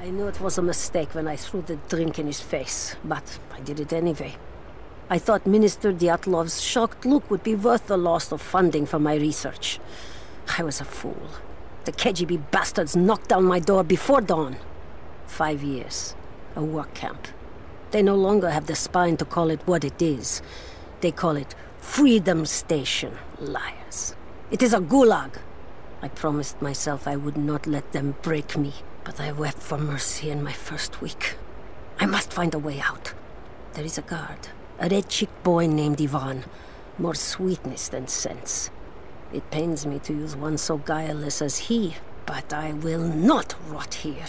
I knew it was a mistake when I threw the drink in his face, but I did it anyway. I thought Minister Dyatlov's shocked look would be worth the loss of funding for my research. I was a fool. The KGB bastards knocked down my door before dawn. Five years. A work camp. They no longer have the spine to call it what it is. They call it Freedom Station. Liars. It is a gulag. I promised myself I would not let them break me, but I wept for mercy in my first week. I must find a way out. There is a guard. A red-cheeked boy named Ivan. More sweetness than sense. It pains me to use one so guileless as he, but I will not rot here.